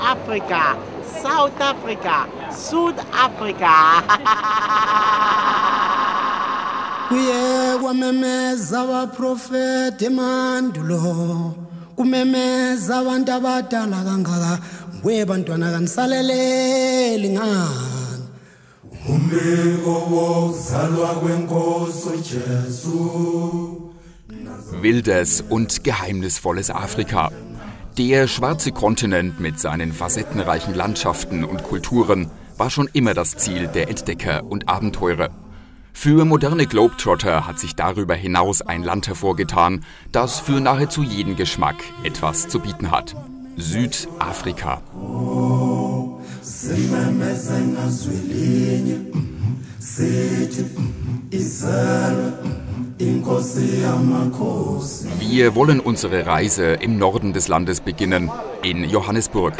Africa, South Africa, Südafrika. kuye kwamemeza abaprofeti emandulo kumemeza abantu abadala kangaka nguye bantwana kanisaleleli ngani umbiko wokuzalwa kwenkosi ujesu Wildes und geheimnisvolles Afrika. Der schwarze Kontinent mit seinen facettenreichen Landschaften und Kulturen war schon immer das Ziel der Entdecker und Abenteurer. Für moderne Globetrotter hat sich darüber hinaus ein Land hervorgetan, das für nahezu jeden Geschmack etwas zu bieten hat. Südafrika. Wir wollen unsere Reise im Norden des Landes beginnen, in Johannesburg.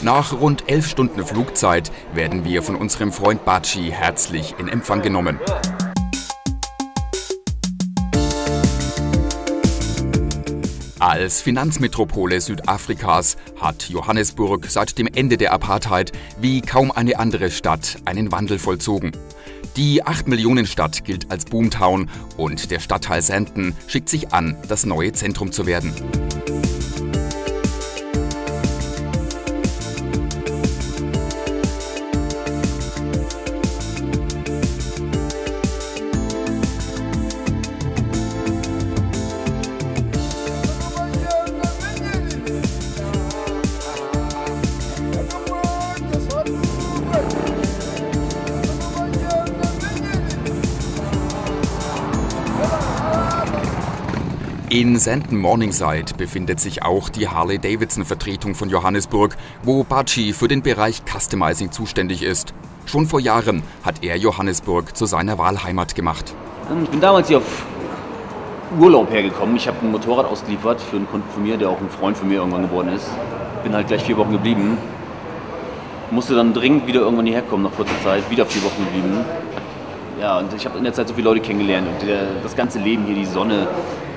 Nach rund elf Stunden Flugzeit werden wir von unserem Freund Baci herzlich in Empfang genommen. Als Finanzmetropole Südafrikas hat Johannesburg seit dem Ende der Apartheid wie kaum eine andere Stadt einen Wandel vollzogen. Die 8-Millionen-Stadt gilt als Boomtown und der Stadtteil Sandton schickt sich an, das neue Zentrum zu werden. In Sandton Morningside befindet sich auch die Harley-Davidson-Vertretung von Johannesburg, wo Baci für den Bereich Customizing zuständig ist. Schon vor Jahren hat er Johannesburg zu seiner Wahlheimat gemacht. Ähm, Ich bin damals hier auf Urlaub hergekommen. Ich habe ein Motorrad ausgeliefert für einen Kunden von mir, der auch ein Freund von mir irgendwann geworden ist. Bin halt gleich vier Wochen geblieben. Musste dann dringend wieder irgendwann hierher kommen, nach kurzer Zeit. Wieder vier Wochen geblieben. Ja, und ich habe in der Zeit so viele Leute kennengelernt. Und der, das ganze Leben hier, die Sonne,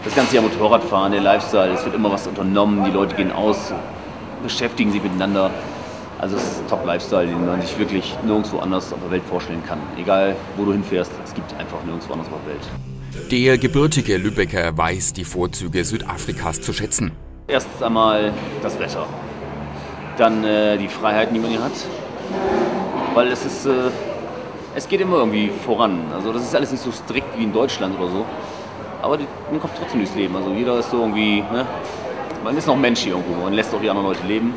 das ganze Jahr Motorradfahren, der Lifestyle, es wird immer was unternommen. Die Leute gehen aus, beschäftigen sich miteinander. Also es ist ein Top-Lifestyle, den man sich wirklich nirgendwo anders auf der Welt vorstellen kann. Egal, wo du hinfährst, es gibt einfach nirgendwo anders auf der Welt. Der gebürtige Lübecker weiß die Vorzüge Südafrikas zu schätzen. Erst einmal das Wetter, dann äh, die Freiheiten, die man hier hat, weil es ist, äh, es geht immer irgendwie voran. Also das ist alles nicht so strikt wie in Deutschland oder so, aber die, man kommt trotzdem durchs Leben. Also jeder ist so irgendwie, ne? man ist noch Mensch hier irgendwo, man lässt auch die anderen Leute leben.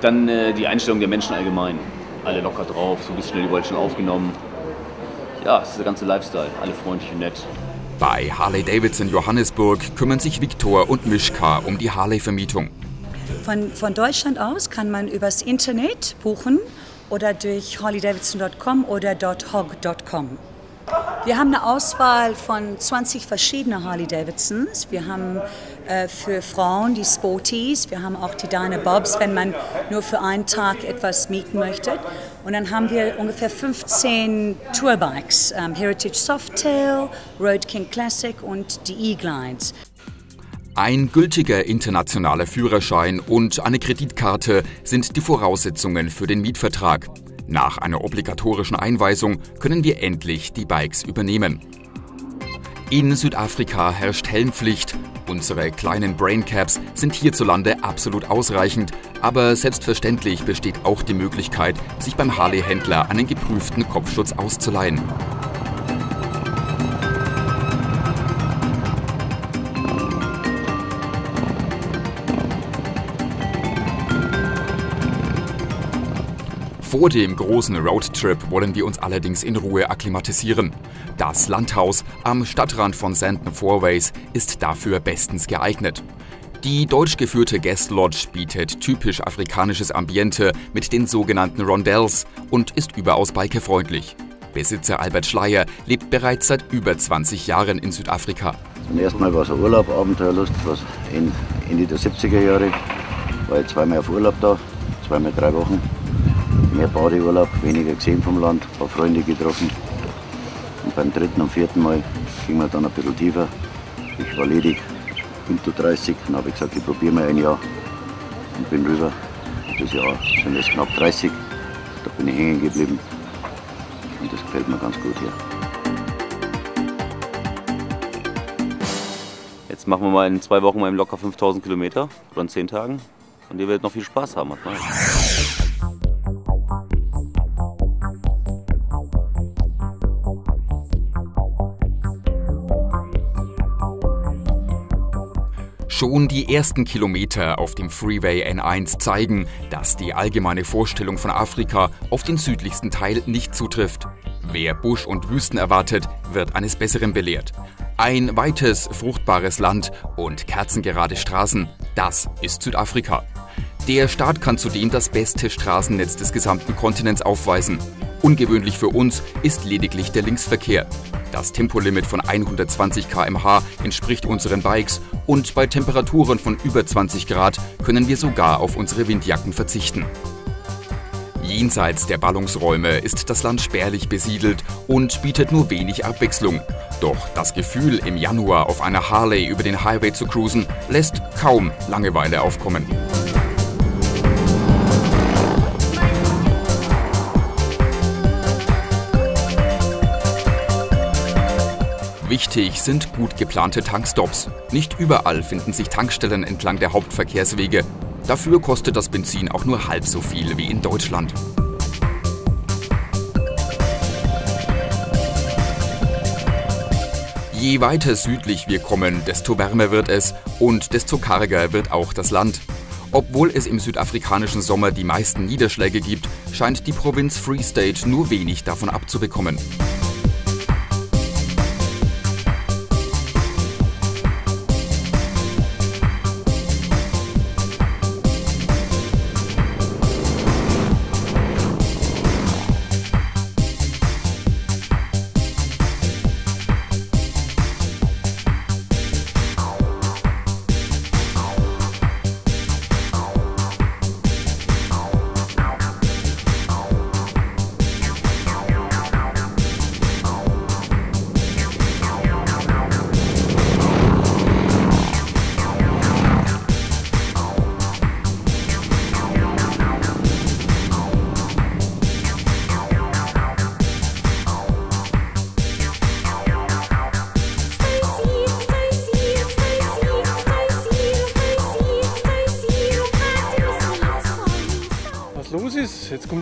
Dann äh, die Einstellung der Menschen allgemein, alle locker drauf, so ein bisschen schnell die Leute schon aufgenommen. Ja, es ist der ganze Lifestyle, alle freundlich und nett. Bei Harley-Davidson Johannesburg kümmern sich Viktor und Mischka um die Harley-Vermietung. Von, von Deutschland aus kann man übers Internet buchen oder durch harleydavidson.com oder .hog.com. Wir haben eine Auswahl von 20 verschiedenen Harley Davidsons. Wir haben äh, für Frauen die Sporties, wir haben auch die Dyna Bobs, wenn man nur für einen Tag etwas mieten möchte. Und dann haben wir ungefähr 15 Tourbikes, ähm, Heritage Softail, Road King Classic und die E-Glides. Ein gültiger internationaler Führerschein und eine Kreditkarte sind die Voraussetzungen für den Mietvertrag. Nach einer obligatorischen Einweisung können wir endlich die Bikes übernehmen. In Südafrika herrscht Helmpflicht. Unsere kleinen Braincaps sind hierzulande absolut ausreichend, aber selbstverständlich besteht auch die Möglichkeit, sich beim Harley-Händler einen geprüften Kopfschutz auszuleihen. Vor dem großen Roadtrip wollen wir uns allerdings in Ruhe akklimatisieren. Das Landhaus am Stadtrand von Sandton Fourways ist dafür bestens geeignet. Die deutsch geführte Guest Lodge bietet typisch afrikanisches Ambiente mit den sogenannten Rondells und ist überaus bikerfreundlich. Besitzer Albert Schleier lebt bereits seit über 20 Jahren in Südafrika. Zum ersten Mal war es ein Urlaub, Abenteuerlust, was Ende der 70er Jahre. War ich zweimal auf Urlaub da, zweimal drei Wochen. Mehr Badeurlaub, weniger gesehen vom Land, ein paar Freunde getroffen. Und beim dritten und vierten Mal ging wir dann ein bisschen tiefer. Ich war ledig, unter 30, dann habe ich gesagt, ich probiere mal ein Jahr und bin rüber. Das Jahr sind es knapp 30. Da bin ich hängen geblieben. Und das gefällt mir ganz gut hier. Jetzt machen wir mal in zwei Wochen mal locker 5000 Kilometer oder in zehn Tagen. Und ihr werdet noch viel Spaß haben. Hat man. Schon die ersten Kilometer auf dem Freeway N1 zeigen, dass die allgemeine Vorstellung von Afrika auf den südlichsten Teil nicht zutrifft. Wer Busch und Wüsten erwartet, wird eines Besseren belehrt. Ein weites, fruchtbares Land und kerzengerade Straßen, das ist Südafrika. Der Staat kann zudem das beste Straßennetz des gesamten Kontinents aufweisen. Ungewöhnlich für uns ist lediglich der Linksverkehr. Das Tempolimit von 120 km/h entspricht unseren Bikes und bei Temperaturen von über 20 Grad können wir sogar auf unsere Windjacken verzichten. Jenseits der Ballungsräume ist das Land spärlich besiedelt und bietet nur wenig Abwechslung. Doch das Gefühl, im Januar auf einer Harley über den Highway zu cruisen, lässt kaum Langeweile aufkommen. Wichtig sind gut geplante Tankstops. Nicht überall finden sich Tankstellen entlang der Hauptverkehrswege. Dafür kostet das Benzin auch nur halb so viel wie in Deutschland. Je weiter südlich wir kommen, desto wärmer wird es und desto karger wird auch das Land. Obwohl es im südafrikanischen Sommer die meisten Niederschläge gibt, scheint die Provinz Free State nur wenig davon abzubekommen.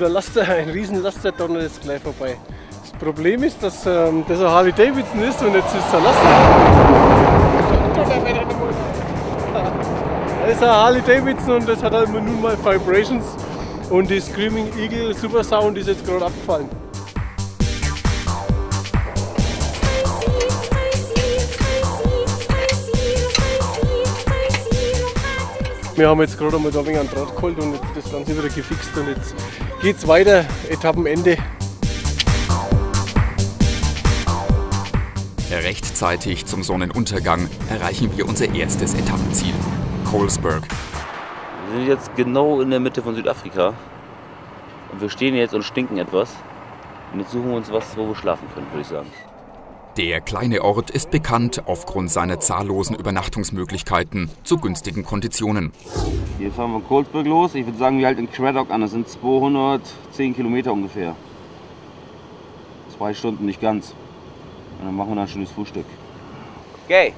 Jetzt ein Laster, ein riesen Lasterdonner ist gleich vorbei. Das Problem ist, dass ähm, das ein Harley Davidson ist und jetzt ist ein Laster. Das ist ein Harley Davidson und das hat halt nun mal Vibrations und die Screaming Eagle Super Sound ist jetzt gerade abgefallen. Wir haben jetzt gerade einmal da wenig einen Draht geholt und jetzt das Ganze wieder gefixt und jetzt geht's weiter, Etappenende. Rechtzeitig zum Sonnenuntergang erreichen wir unser erstes Etappenziel, Colesberg. Wir sind jetzt genau in der Mitte von Südafrika und wir stehen jetzt und stinken etwas. Und jetzt suchen wir uns was, wo wir schlafen können, würde ich sagen. Der kleine Ort ist bekannt aufgrund seiner zahllosen Übernachtungsmöglichkeiten zu günstigen Konditionen. Hier fahren wir Colesberg los. Ich würde sagen, wir halten in Craddock an. Das sind 210 Kilometer ungefähr. Zwei Stunden, nicht ganz. Und dann machen wir ein schönes Frühstück. Okay.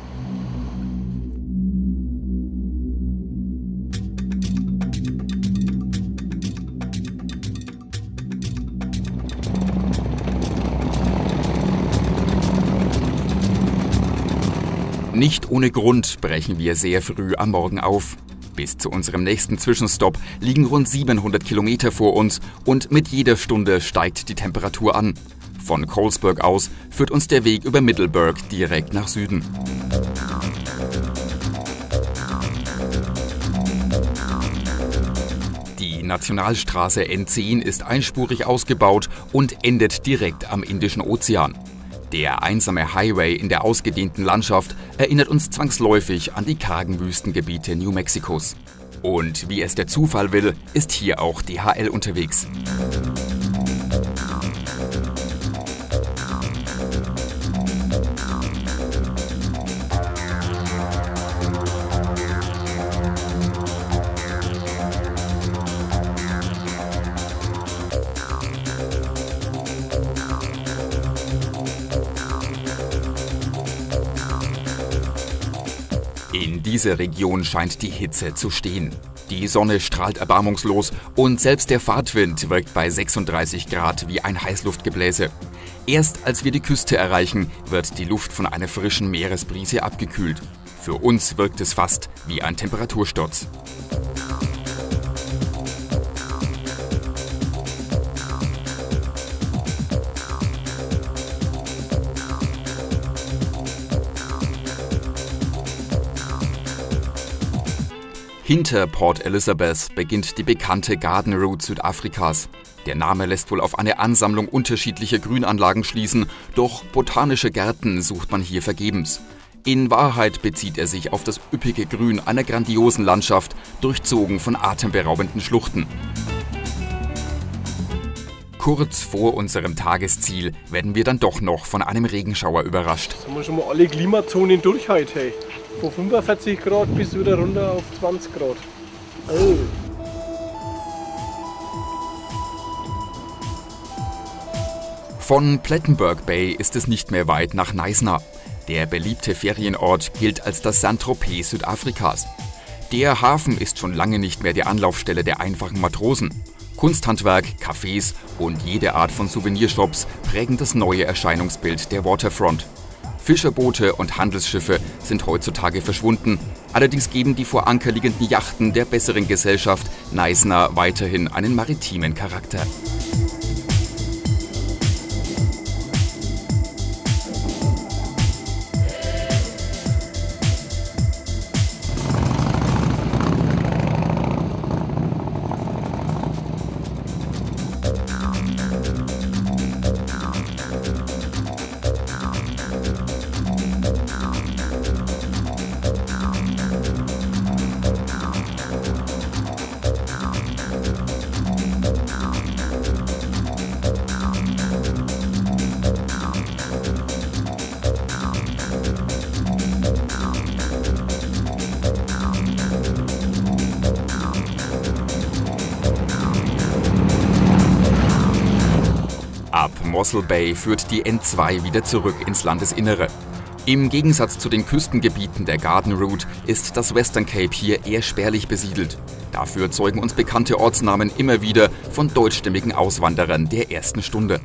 Nicht ohne Grund brechen wir sehr früh am Morgen auf. Bis zu unserem nächsten Zwischenstopp liegen rund 700 Kilometer vor uns und mit jeder Stunde steigt die Temperatur an. Von Colesberg aus führt uns der Weg über Middleburg direkt nach Süden. Die Nationalstraße N10 ist einspurig ausgebaut und endet direkt am Indischen Ozean. Der einsame Highway in der ausgedehnten Landschaft erinnert uns zwangsläufig an die kargen Wüstengebiete New Mexikos. Und wie es der Zufall will, ist hier auch DHL unterwegs. In dieser Region scheint die Hitze zu stehen. Die Sonne strahlt erbarmungslos und selbst der Fahrtwind wirkt bei 36 Grad wie ein Heißluftgebläse. Erst als wir die Küste erreichen, wird die Luft von einer frischen Meeresbrise abgekühlt. Für uns wirkt es fast wie ein Temperatursturz. Hinter Port Elizabeth beginnt die bekannte Garden Route Südafrikas. Der Name lässt wohl auf eine Ansammlung unterschiedlicher Grünanlagen schließen, doch botanische Gärten sucht man hier vergebens. In Wahrheit bezieht er sich auf das üppige Grün einer grandiosen Landschaft, durchzogen von atemberaubenden Schluchten. Kurz vor unserem Tagesziel werden wir dann doch noch von einem Regenschauer überrascht. Haben wir schon mal alle Klimazonen durch heute. Von 45 Grad bis wieder runter auf 20 Grad. Oh. Von Plettenberg Bay ist es nicht mehr weit nach Neisner. Der beliebte Ferienort gilt als das Saint-Tropez Südafrikas. Der Hafen ist schon lange nicht mehr die Anlaufstelle der einfachen Matrosen. Kunsthandwerk, Cafés und jede Art von Souvenirshops prägen das neue Erscheinungsbild der Waterfront. Fischerboote und Handelsschiffe sind heutzutage verschwunden. Allerdings geben die vor Anker liegenden Yachten der besseren Gesellschaft Neisner weiterhin einen maritimen Charakter. Mossel Bay führt die N2 wieder zurück ins Landesinnere. Im Gegensatz zu den Küstengebieten der Garden Route ist das Western Cape hier eher spärlich besiedelt. Dafür zeugen uns bekannte Ortsnamen immer wieder von deutschstimmigen Auswanderern der ersten Stunde.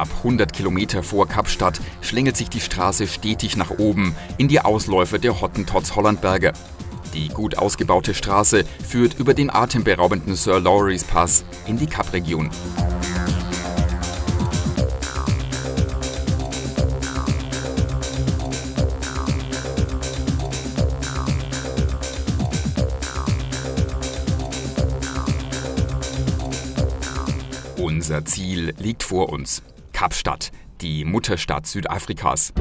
Knapp 100 Kilometer vor Kapstadt schlängelt sich die Straße stetig nach oben in die Ausläufer der Hottentots Hollandberge. Die gut ausgebaute Straße führt über den atemberaubenden Sir Lowry's Pass in die Kapregion. Unser Ziel liegt vor uns. Kapstadt, die Mutterstadt Südafrikas.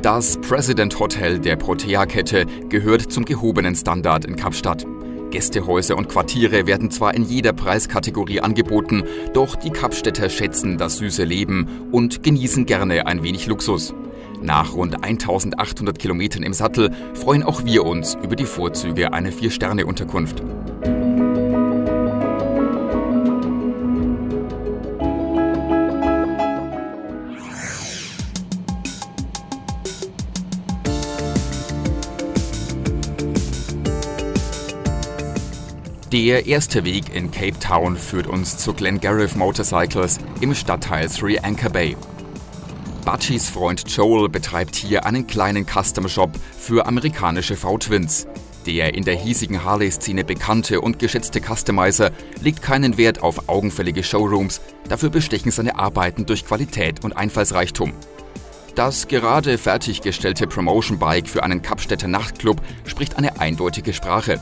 Das President Hotel der Protea-Kette gehört zum gehobenen Standard in Kapstadt. Gästehäuser und Quartiere werden zwar in jeder Preiskategorie angeboten, doch die Kapstädter schätzen das süße Leben und genießen gerne ein wenig Luxus. Nach rund 1800 Kilometern im Sattel freuen auch wir uns über die Vorzüge einer Vier-Sterne-Unterkunft. Der erste Weg in Cape Town führt uns zu Glengarriff Motorcycles im Stadtteil Three Anchor Bay. Butchys Freund Joel betreibt hier einen kleinen Custom Shop für amerikanische V-Twins. Der in der hiesigen Harley-Szene bekannte und geschätzte Customizer legt keinen Wert auf augenfällige Showrooms, dafür bestechen seine Arbeiten durch Qualität und Einfallsreichtum. Das gerade fertiggestellte Promotion Bike für einen Kapstädter Nachtclub spricht eine eindeutige Sprache.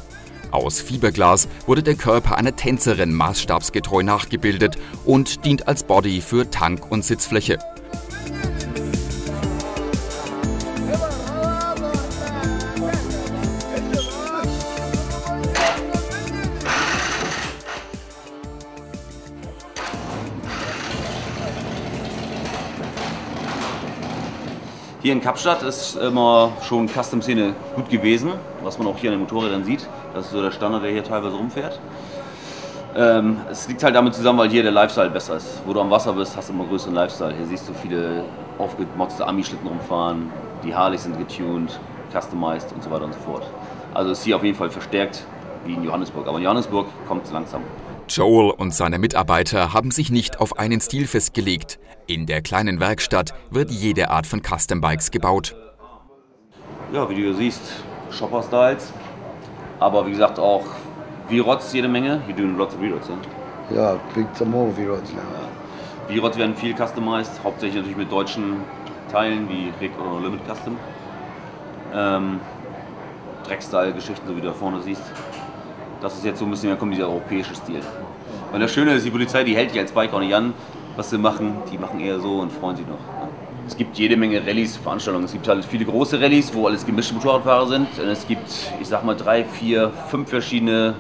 Aus Fiberglas wurde der Körper einer Tänzerin maßstabsgetreu nachgebildet und dient als Body für Tank und Sitzfläche. Hier in Kapstadt ist immer schon Custom-Szene gut gewesen, was man auch hier an den Motorrädern sieht. Das ist so der Standard, der hier teilweise rumfährt. Ähm, es liegt halt damit zusammen, weil hier der Lifestyle besser ist. Wo du am Wasser bist, hast du immer größeren Lifestyle. Hier siehst du viele aufgemotzte Ami-Schlitten rumfahren, die Harleys sind getuned, customized und so weiter und so fort. Also ist hier auf jeden Fall verstärkt wie in Johannesburg. Aber in Johannesburg kommt es langsam. Joel und seine Mitarbeiter haben sich nicht auf einen Stil festgelegt. In der kleinen Werkstatt wird jede Art von Custom Bikes gebaut. Ja, wie du hier siehst, Shopper-Styles. Aber wie gesagt auch V-Rods jede Menge. Wir tun lots of V-Rods, ja? Ja, big some more V-Rods now. V-Rods werden viel customized, hauptsächlich natürlich mit deutschen Teilen wie Rick oder Limit Custom. Ähm, Dreckstyle-Geschichten, so wie du da vorne siehst. Das ist jetzt so ein bisschen, mehr kommt dieser europäische Stil. Und das Schöne ist, die Polizei, die hält dich als Biker nicht an, was sie machen. Die machen eher so und freuen sich noch. Es gibt jede Menge Rallyes, Veranstaltungen. Es gibt halt viele große Rallyes, wo alles gemischte Motorradfahrer sind. Und es gibt, ich sag mal, drei, vier, fünf verschiedene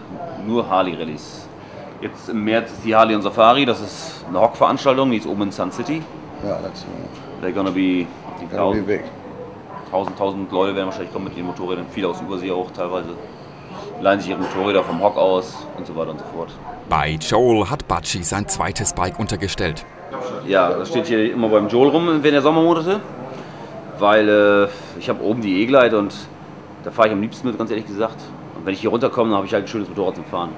nur Harley-Rallyes. Jetzt im März ist die Harley und Safari. Das ist eine Hock-Veranstaltung, die ist oben in Sun City. Ja, that's uh, They're gonna be, die that'll be big. 1000, 1000 Leute werden wahrscheinlich kommen mit ihren Motorrädern. Viele aus Übersee auch teilweise. Leihen sich ihre Motorräder vom Hock aus und so weiter und so fort. Bei Joel hat Batschi sein zweites Bike untergestellt. Ja, das steht hier immer beim Joel rum während der Sommermonate. Weil äh, ich habe oben die E-Glide und da fahre ich am liebsten mit, ganz ehrlich gesagt. Und wenn ich hier runterkomme, dann habe ich halt ein schönes Motorrad zum Fahren.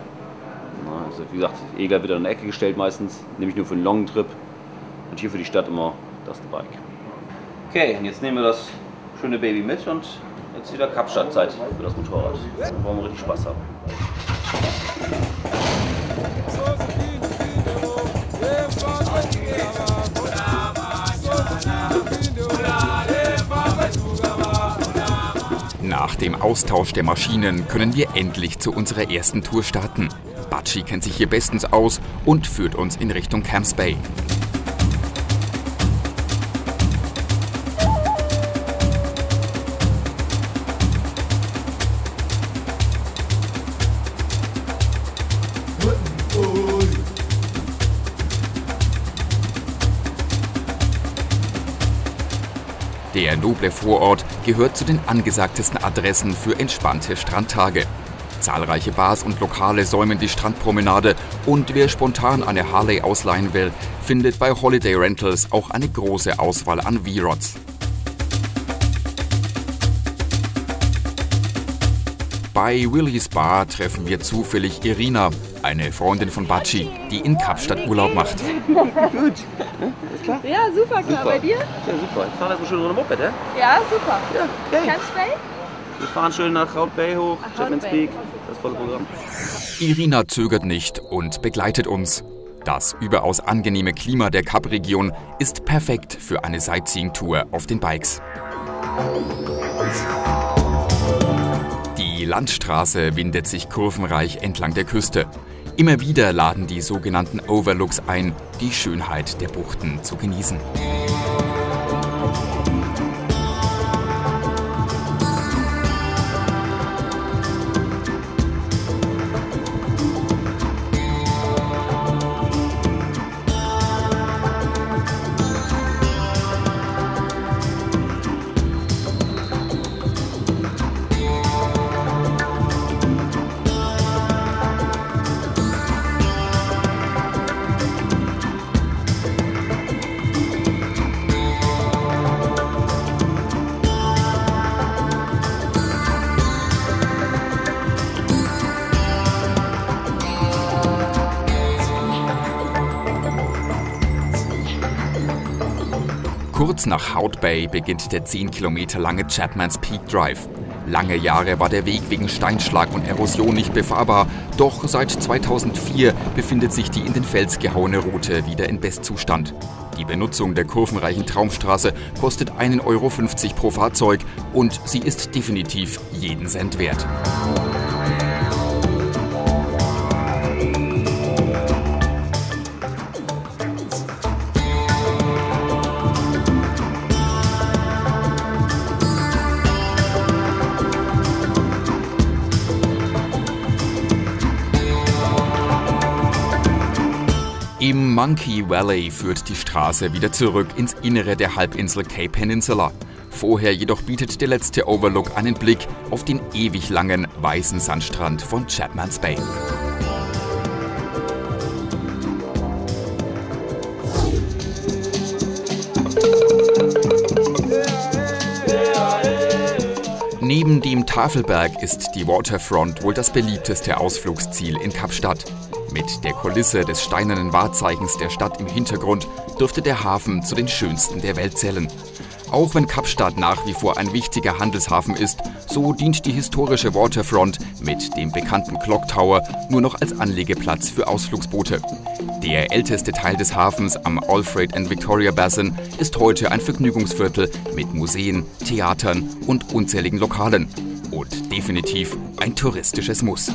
Na, also wie gesagt, E-Glide wird an der Ecke gestellt meistens. Nehme ich nur für einen langen Trip. Und hier für die Stadt immer das Bike. Okay, und jetzt nehmen wir das schöne Baby mit und jetzt wieder Kapstadt-Zeit für das Motorrad. Da wollen wir richtig Spaß haben. Nach dem Austausch der Maschinen können wir endlich zu unserer ersten Tour starten. Batschi kennt sich hier bestens aus und führt uns in Richtung Camps Bay. Der noble Vorort gehört zu den angesagtesten Adressen für entspannte Strandtage. Zahlreiche Bars und Lokale säumen die Strandpromenade und wer spontan eine Harley ausleihen will, findet bei Holiday Rentals auch eine große Auswahl an V-Rods. Bei Willys Bar treffen wir zufällig Irina, eine Freundin von Batschi, die in Kapstadt Urlaub macht. Ja, super klar. Bei dir? Ja, super. Ich fahre jetzt mal schön ohne Moped, ja? Ja, super. Ja, okay. Camps Bay? Wir fahren schön nach Rout Bay hoch, Chapman's. Peak, das volle Programm. Irina zögert nicht und begleitet uns. Das überaus angenehme Klima der Kap-Region ist perfekt für eine Sightseeing-Tour auf den Bikes. Die Landstraße windet sich kurvenreich entlang der Küste. Immer wieder laden die sogenannten Overlooks ein, die Schönheit der Buchten zu genießen. Kurz nach Hout Bay beginnt der 10 Kilometer lange Chapman's Peak Drive. Lange Jahre war der Weg wegen Steinschlag und Erosion nicht befahrbar, doch seit 2004 befindet sich die in den Fels gehauene Route wieder in Bestzustand. Die Benutzung der kurvenreichen Traumstraße kostet 1,50 Euro pro Fahrzeug und sie ist definitiv jeden Cent wert. Monkey Valley führt die Straße wieder zurück ins Innere der Halbinsel Cape Peninsula. Vorher jedoch bietet der letzte Overlook einen Blick auf den ewig langen weißen Sandstrand von Chapman's Bay. Neben dem Tafelberg ist die Waterfront wohl das beliebteste Ausflugsziel in Kapstadt. Mit der Kulisse des steinernen Wahrzeichens der Stadt im Hintergrund dürfte der Hafen zu den schönsten der Welt zählen. Auch wenn Kapstadt nach wie vor ein wichtiger Handelshafen ist, so dient die historische Waterfront mit dem bekannten Clock Tower nur noch als Anlegeplatz für Ausflugsboote. Der älteste Teil des Hafens am Alfred and Victoria Basin ist heute ein Vergnügungsviertel mit Museen, Theatern und unzähligen Lokalen. Und definitiv ein touristisches Muss.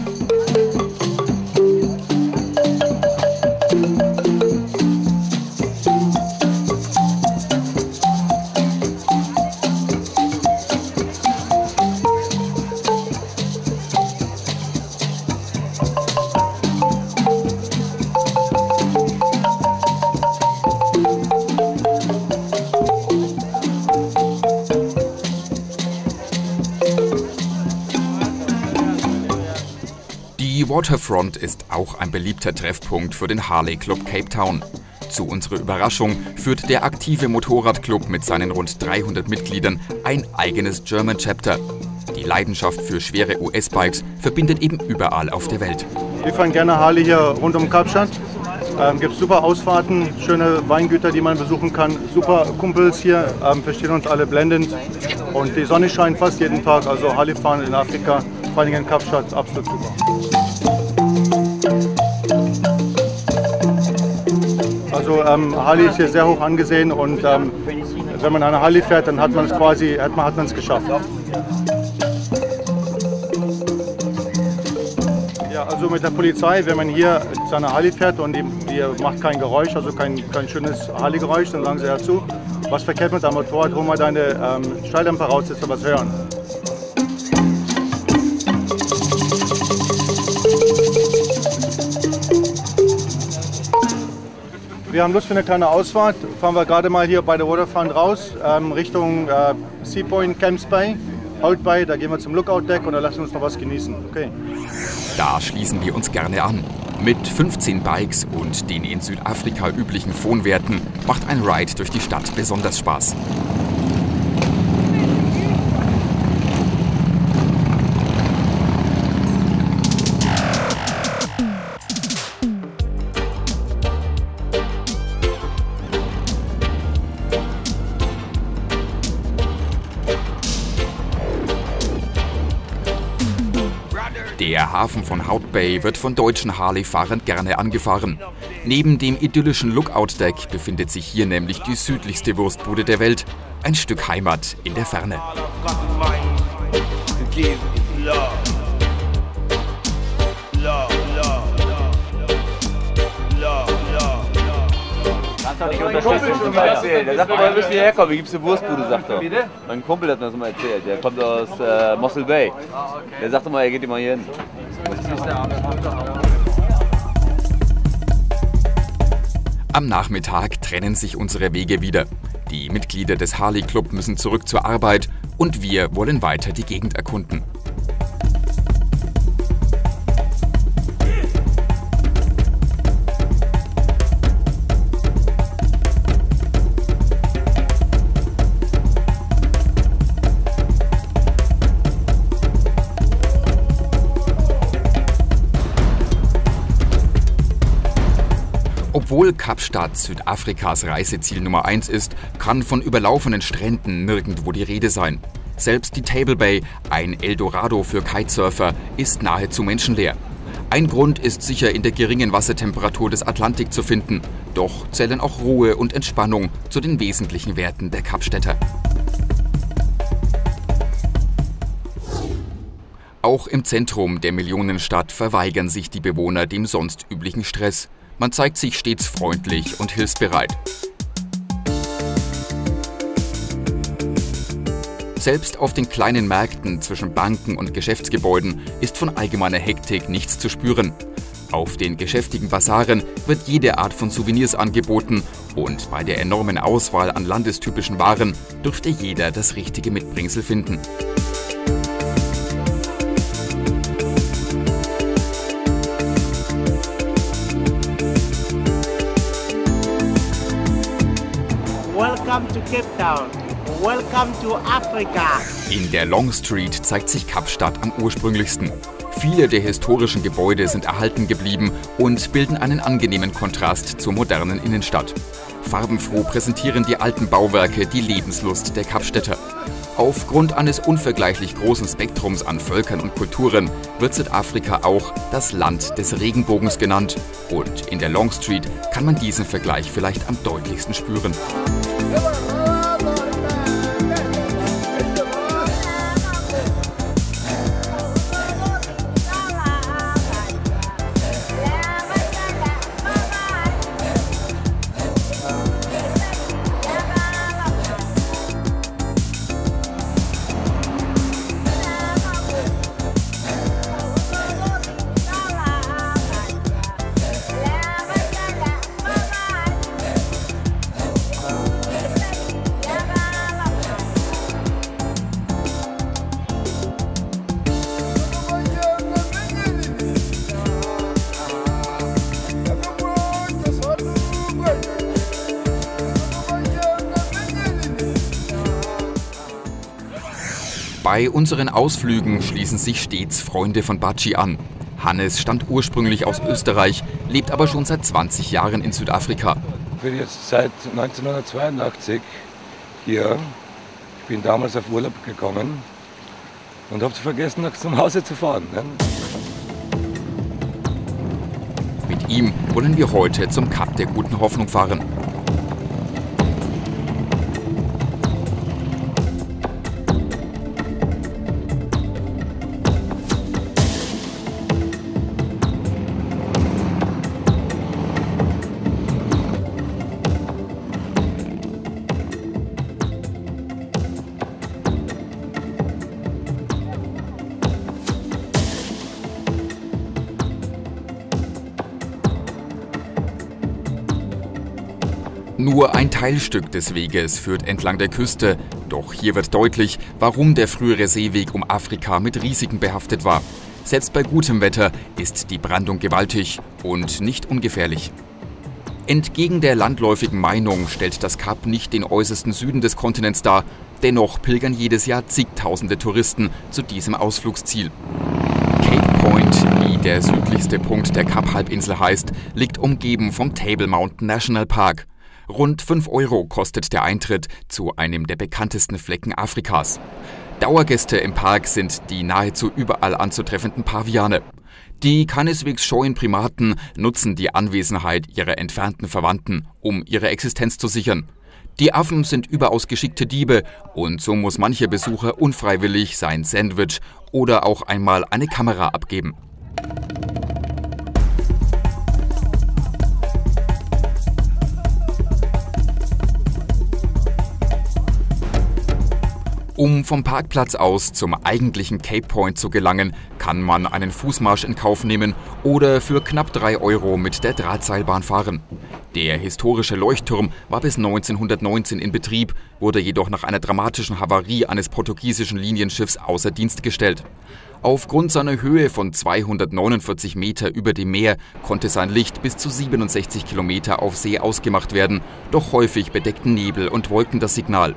Waterfront ist auch ein beliebter Treffpunkt für den Harley Club Cape Town. Zu unserer Überraschung führt der aktive Motorradclub mit seinen rund 300 Mitgliedern ein eigenes German Chapter. Die Leidenschaft für schwere US-Bikes verbindet eben überall auf der Welt. Wir fahren gerne Harley hier rund um Kapstadt. Ähm, gibt super Ausfahrten, schöne Weingüter, die man besuchen kann. Super Kumpels hier, ähm, verstehen uns alle blendend. Und die Sonne scheint fast jeden Tag. Also Harley fahren in Afrika, vor allem in Kapstadt, absolut super. Also ähm, Harley ist hier sehr hoch angesehen und ähm, wenn man eine Harley fährt, dann hat man es quasi, hat man es geschafft. Ja, also mit der Polizei, wenn man hier seine Harley fährt und die, die macht kein Geräusch, also kein, kein schönes Harley-Geräusch, dann sagen sie ja was verkehrt mit deinem Motorrad, hol mal deine ähm, Schalldämpfer raus, dass wir was hören. Wir haben Lust für eine kleine Ausfahrt. Fahren wir gerade mal hier bei der Waterfront raus, ähm, Richtung äh, Sea Point, Camps Bay, Hout Bay. Da gehen wir zum Lookout Deck und da lassen wir uns noch was genießen. Okay. Da schließen wir uns gerne an. Mit 15 Bikes und den in Südafrika üblichen Phonwerten macht ein Ride durch die Stadt besonders Spaß. Von Hout Bay wird von deutschen Harley-Fahrern gerne angefahren. Neben dem idyllischen Lookout-Deck befindet sich hier nämlich die südlichste Wurstbude der Welt, ein Stück Heimat in der Ferne. Kannst doch nicht unterstützen, das mal. Der sagt mal, müssen wir herkommen, wie gibt's eine Wurstbude, sagt er. Mein Kumpel hat mir das mal erzählt, der kommt aus äh, Mossel Bay. Der sagte mal, er geht immer hier hin. Am Nachmittag trennen sich unsere Wege wieder. Die Mitglieder des Harley Club müssen zurück zur Arbeit und wir wollen weiter die Gegend erkunden. Obwohl Kapstadt Südafrikas Reiseziel Nummer 1 ist, kann von überlaufenen Stränden nirgendwo die Rede sein. Selbst die Table Bay, ein Eldorado für Kitesurfer, ist nahezu menschenleer. Ein Grund ist sicher in der geringen Wassertemperatur des Atlantik zu finden, doch zählen auch Ruhe und Entspannung zu den wesentlichen Werten der Kapstädter. Auch im Zentrum der Millionenstadt verweigern sich die Bewohner dem sonst üblichen Stress. Man zeigt sich stets freundlich und hilfsbereit. Selbst auf den kleinen Märkten zwischen Banken und Geschäftsgebäuden ist von allgemeiner Hektik nichts zu spüren. Auf den geschäftigen Basaren wird jede Art von Souvenirs angeboten und bei der enormen Auswahl an landestypischen Waren dürfte jeder das richtige Mitbringsel finden. Welcome to Cape Town. Welcome to Africa. In der Long Street zeigt sich Kapstadt am ursprünglichsten. Viele der historischen Gebäude sind erhalten geblieben und bilden einen angenehmen Kontrast zur modernen Innenstadt. Farbenfroh präsentieren die alten Bauwerke die Lebenslust der Kapstädter. Aufgrund eines unvergleichlich großen Spektrums an Völkern und Kulturen wird Südafrika auch das Land des Regenbogens genannt. Und in der Long Street kann man diesen Vergleich vielleicht am deutlichsten spüren. Bei unseren Ausflügen schließen sich stets Freunde von Baci an. Hannes stammt ursprünglich aus Österreich, lebt aber schon seit 20 Jahren in Südafrika. Ich bin jetzt seit 1982 hier. Ich bin damals auf Urlaub gekommen und habe vergessen, nach zum Hause zu fahren. Ne? Mit ihm wollen wir heute zum Kap der guten Hoffnung fahren. Teilstück des Weges führt entlang der Küste, doch hier wird deutlich, warum der frühere Seeweg um Afrika mit Risiken behaftet war. Selbst bei gutem Wetter ist die Brandung gewaltig und nicht ungefährlich. Entgegen der landläufigen Meinung stellt das Kap nicht den äußersten Süden des Kontinents dar, dennoch pilgern jedes Jahr zigtausende Touristen zu diesem Ausflugsziel. Cape Point, wie der südlichste Punkt der Kap-Halbinsel heißt, liegt umgeben vom Table Mountain National Park. Rund 5 Euro kostet der Eintritt zu einem der bekanntesten Flecken Afrikas. Dauergäste im Park sind die nahezu überall anzutreffenden Paviane. Die keineswegs scheuen Primaten nutzen die Anwesenheit ihrer entfernten Verwandten, um ihre Existenz zu sichern. Die Affen sind überaus geschickte Diebe und so muss mancher Besucher unfreiwillig sein Sandwich oder auch einmal eine Kamera abgeben. Um vom Parkplatz aus zum eigentlichen Cape Point zu gelangen, kann man einen Fußmarsch in Kauf nehmen oder für knapp 3 Euro mit der Drahtseilbahn fahren. Der historische Leuchtturm war bis 1919 in Betrieb, wurde jedoch nach einer dramatischen Havarie eines portugiesischen Linienschiffs außer Dienst gestellt. Aufgrund seiner Höhe von 249 Meter über dem Meer konnte sein Licht bis zu 67 Kilometer auf See ausgemacht werden, doch häufig bedeckten Nebel und Wolken das Signal.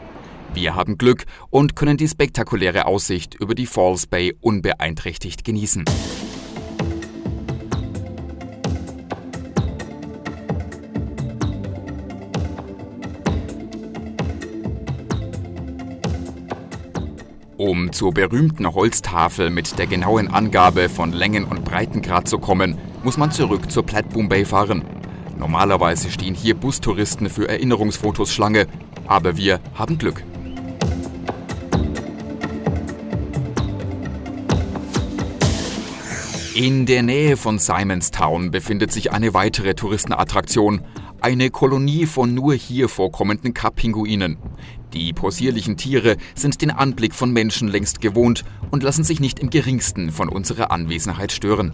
Wir haben Glück und können die spektakuläre Aussicht über die Falls Bay unbeeinträchtigt genießen. Um zur berühmten Holztafel mit der genauen Angabe von Längen- und Breitengrad zu kommen, muss man zurück zur Platboom Bay fahren. Normalerweise stehen hier Bustouristen für Erinnerungsfotos Schlange, aber wir haben Glück. In der Nähe von Simonstown befindet sich eine weitere Touristenattraktion, eine Kolonie von nur hier vorkommenden Kappinguinen. Die possierlichen Tiere sind den Anblick von Menschen längst gewohnt und lassen sich nicht im geringsten von unserer Anwesenheit stören.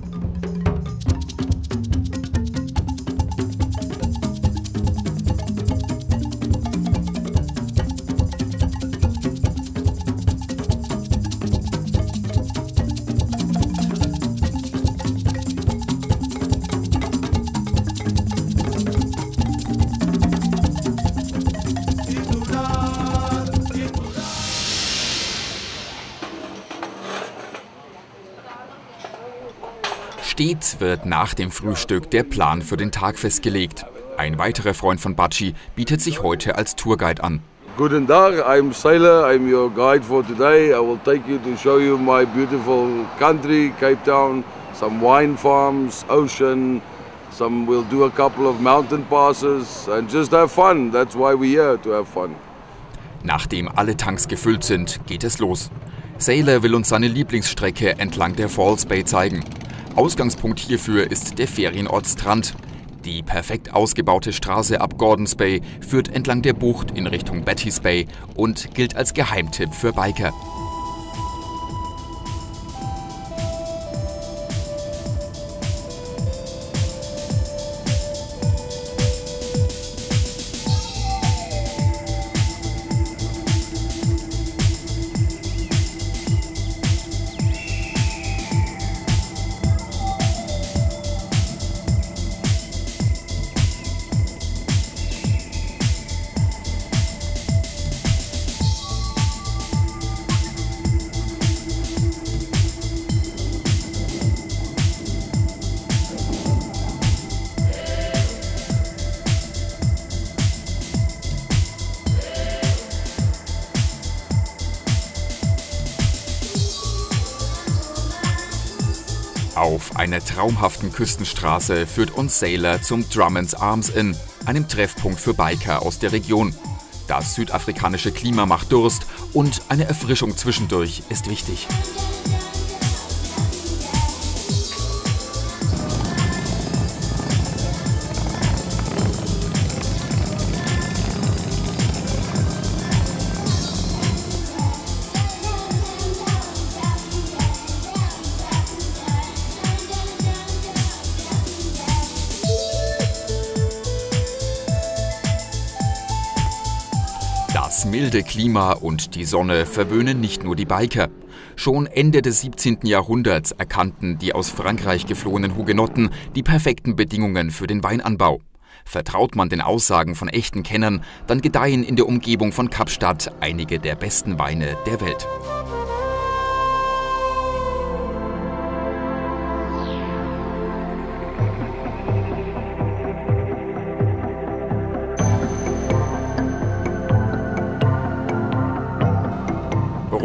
Stets wird nach dem Frühstück der Plan für den Tag festgelegt. Ein weiterer Freund von Baci bietet sich heute als Tourguide an. Guten Tag, I'm Sailor, I'm your guide for today. I will take you to show you my beautiful country, Cape Town, some wine farms, ocean, some we'll do a couple of mountain passes and just have fun. That's why we're here, to have fun. Nachdem alle Tanks gefüllt sind, geht es los. Sailor will uns seine Lieblingsstrecke entlang der Falls Bay zeigen. Ausgangspunkt hierfür ist der Ferienort Strand. Die perfekt ausgebaute Straße ab Gordons Bay führt entlang der Bucht in Richtung Betty's Bay und gilt als Geheimtipp für Biker. Einer traumhaften Küstenstraße führt uns Sailor zum Drummond's Arms Inn, einem Treffpunkt für Biker aus der Region. Das südafrikanische Klima macht Durst und eine Erfrischung zwischendurch ist wichtig. Klima und die Sonne verwöhnen nicht nur die Biker. Schon Ende des 17. Jahrhunderts erkannten die aus Frankreich geflohenen Hugenotten die perfekten Bedingungen für den Weinanbau. Vertraut man den Aussagen von echten Kennern, dann gedeihen in der Umgebung von Kapstadt einige der besten Weine der Welt.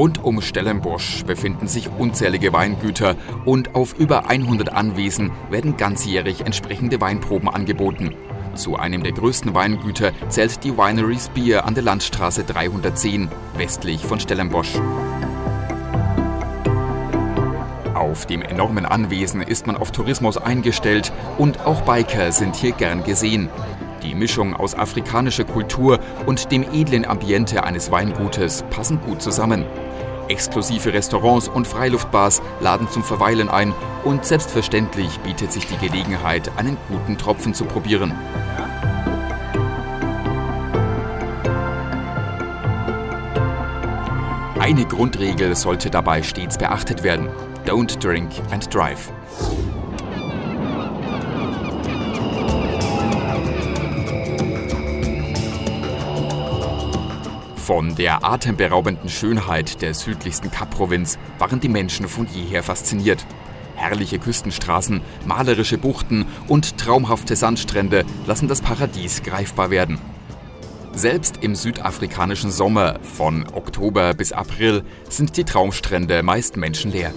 Rund um Stellenbosch befinden sich unzählige Weingüter und auf über 100 Anwesen werden ganzjährig entsprechende Weinproben angeboten. Zu einem der größten Weingüter zählt die Winery Spear an der Landstraße 310 westlich von Stellenbosch. Auf dem enormen Anwesen ist man auf Tourismus eingestellt und auch Biker sind hier gern gesehen. Die Mischung aus afrikanischer Kultur und dem edlen Ambiente eines Weingutes passen gut zusammen. Exklusive Restaurants und Freiluftbars laden zum Verweilen ein und selbstverständlich bietet sich die Gelegenheit, einen guten Tropfen zu probieren. Eine Grundregel sollte dabei stets beachtet werden. Don't drink and drive. Von der atemberaubenden Schönheit der südlichsten Kapprovinz waren die Menschen von jeher fasziniert. Herrliche Küstenstraßen, malerische Buchten und traumhafte Sandstrände lassen das Paradies greifbar werden. Selbst im südafrikanischen Sommer von Oktober bis April sind die Traumstrände meist menschenleer.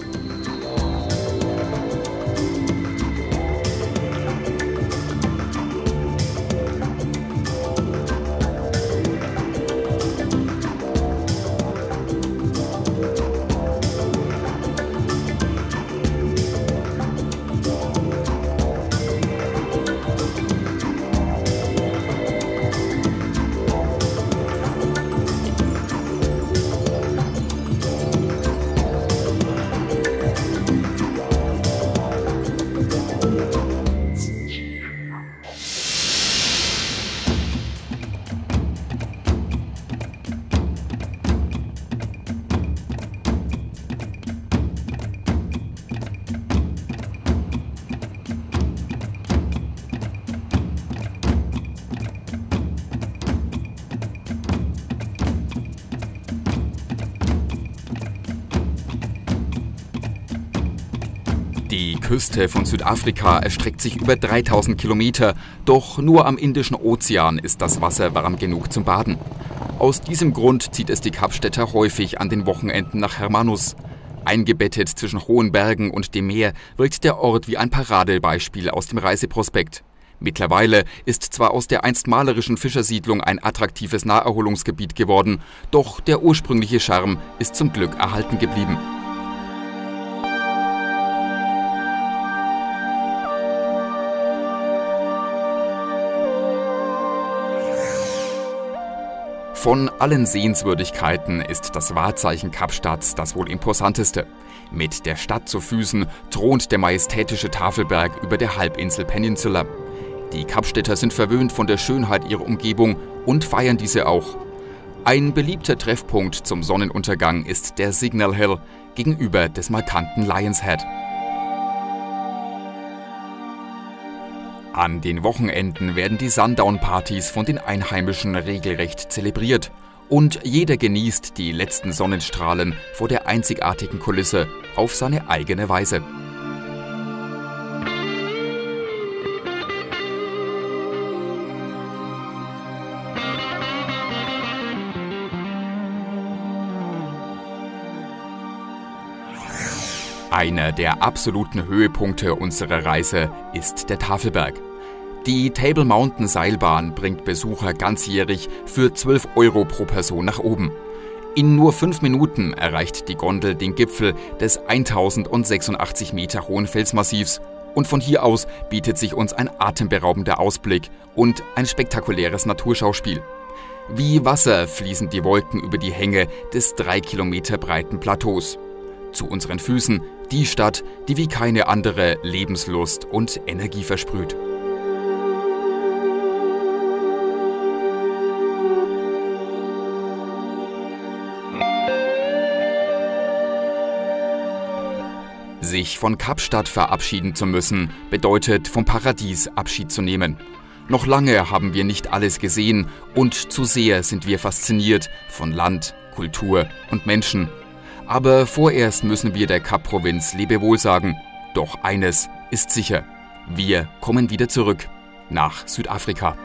Die Küste von Südafrika erstreckt sich über 3000 Kilometer, doch nur am Indischen Ozean ist das Wasser warm genug zum Baden. Aus diesem Grund zieht es die Kapstädter häufig an den Wochenenden nach Hermanus. Eingebettet zwischen hohen Bergen und dem Meer wirkt der Ort wie ein Paradebeispiel aus dem Reiseprospekt. Mittlerweile ist zwar aus der einst malerischen Fischersiedlung ein attraktives Naherholungsgebiet geworden, doch der ursprüngliche Charme ist zum Glück erhalten geblieben. Von allen Sehenswürdigkeiten ist das Wahrzeichen Kapstadts das wohl imposanteste. Mit der Stadt zu Füßen thront der majestätische Tafelberg über der Halbinsel Peninsula. Die Kapstädter sind verwöhnt von der Schönheit ihrer Umgebung und feiern diese auch. Ein beliebter Treffpunkt zum Sonnenuntergang ist der Signal Hill gegenüber des markanten Lions Head. An den Wochenenden werden die Sundown-Partys von den Einheimischen regelrecht zelebriert. Und jeder genießt die letzten Sonnenstrahlen vor der einzigartigen Kulisse auf seine eigene Weise. Einer der absoluten Höhepunkte unserer Reise ist der Tafelberg. Die Table Mountain Seilbahn bringt Besucher ganzjährig für 12 Euro pro Person nach oben. In nur fünf Minuten erreicht die Gondel den Gipfel des 1086 Meter hohen Felsmassivs und von hier aus bietet sich uns ein atemberaubender Ausblick und ein spektakuläres Naturschauspiel. Wie Wasser fließen die Wolken über die Hänge des drei Kilometer breiten Plateaus. Zu unseren Füßen die Stadt, die wie keine andere Lebenslust und Energie versprüht. Sich von Kapstadt verabschieden zu müssen, bedeutet vom Paradies Abschied zu nehmen. Noch lange haben wir nicht alles gesehen und zu sehr sind wir fasziniert von Land, Kultur und Menschen. Aber vorerst müssen wir der Kap-Provinz Lebewohl sagen. Doch eines ist sicher. Wir kommen wieder zurück nach Südafrika.